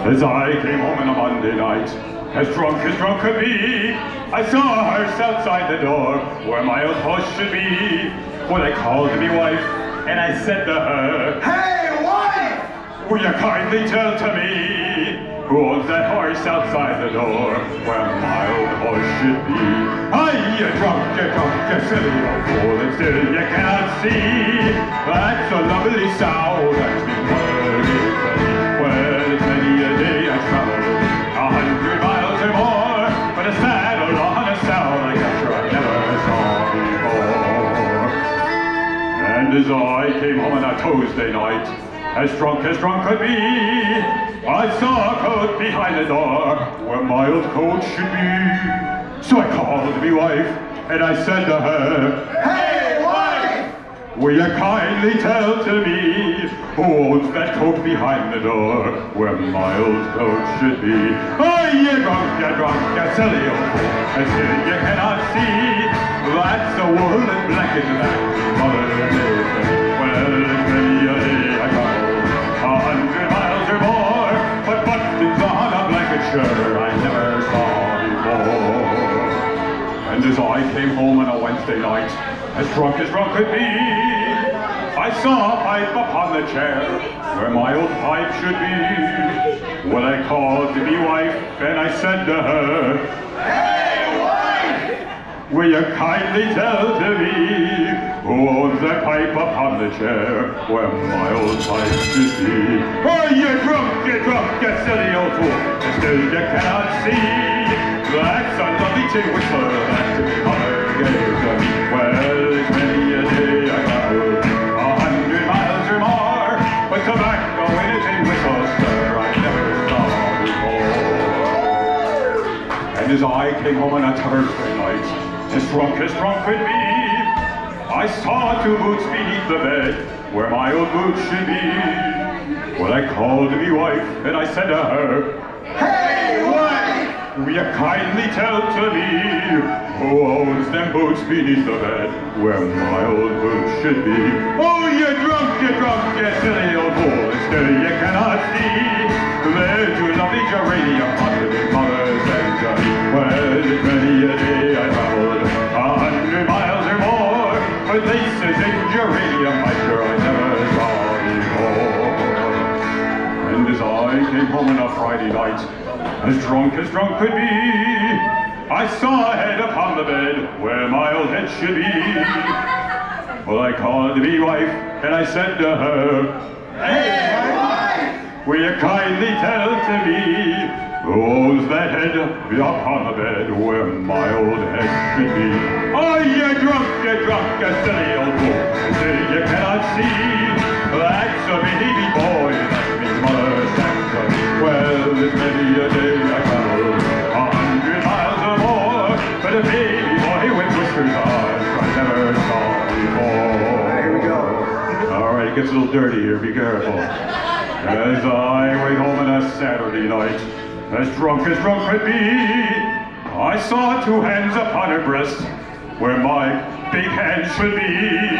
As I came home on a Monday night, as drunk as drunk could be, I saw her outside the door where my old horse should be. When I called me wife, and I said to her, Hey, wife! Will you kindly tell to me who owns that horse outside the door where my old horse should be? Are you drunk, you drunk, you silly old fool, and still you cannot see? That's a lovely sound. I came home on a Tuesday night, as drunk as drunk could be. I saw a coat behind the door, where my old coat should be. So I called me wife, and I said to her, Hey, wife! Will you kindly tell to me who owns that coat behind the door where my old coat should be? Oh, you drunk, you drunk, you silly old, and silly you cannot see. That's a woolen black and black And as I came home on a Wednesday night, as drunk as drunk could be, I saw a pipe upon the chair, where my old pipe should be. Well, I called to me wife, and I said to her, Hey, wife! Will you kindly tell to me, who owns that pipe upon the chair, where my old pipe should be? Oh, you drunk, you drunk, you silly old fool, you still you cannot see. that to wish for the best to. Well, it's many a day I travel a hundred miles or more, but tobacco in it in whistles stir I never saw before. And as I came home on a Thursday night, as drunk as drunk could be, I saw two boots beneath the bed, where my old boots should be. Well, I called me wife, and I said to her, we are kindly tell to me Who owns them boots beneath the bed? Where my old boots should be. Oh, you're drunk, you're drunk, you silly old boy, Still you cannot see. There to lovely geranium Under the mother's anger Where's many a day I traveled A hundred miles or more. For is in geranium I'm sure I never saw before. And as I came home on a Friday night as drunk as drunk could be. I saw a head upon the bed, where my old head should be. Well, I called me wife, and I said to her, Hey, my wife, will you kindly tell to me, those that head upon the bed, where my old head should be? Are you drunk, you drunk, a silly old fool, you cannot see, that's a baby boy, it gets a little dirty here, be careful. As I went home on a Saturday night, as drunk as drunk could be, I saw two hands upon her breast, where my big hand should be.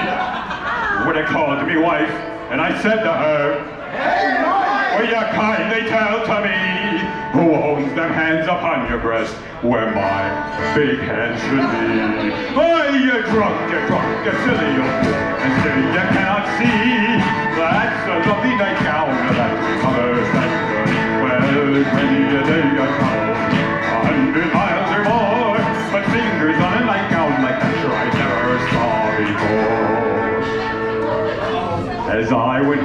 When I called me wife, and I said to her, Hey, wife! Will you kindly tell to me, who owns them hands upon your breast, where my big hand should be? Oh, you drunk, you drunk, you silly, you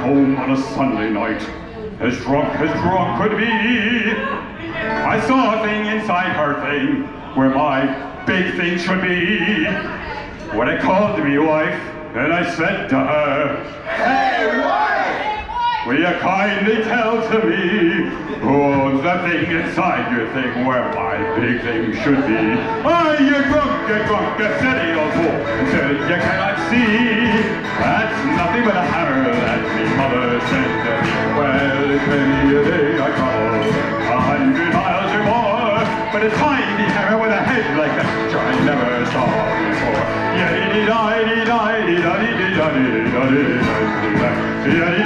home on a Sunday night, as drunk as drunk could be. I saw a thing inside her thing, where my big thing should be. When I called me wife, and I said to her, Hey wife, will you kindly tell to me who's the thing inside your thing where my big thing should be? Are you drunk, get drunk, a silly old fool, till you cannot see? That's nothing but a hammer, that's me. E aí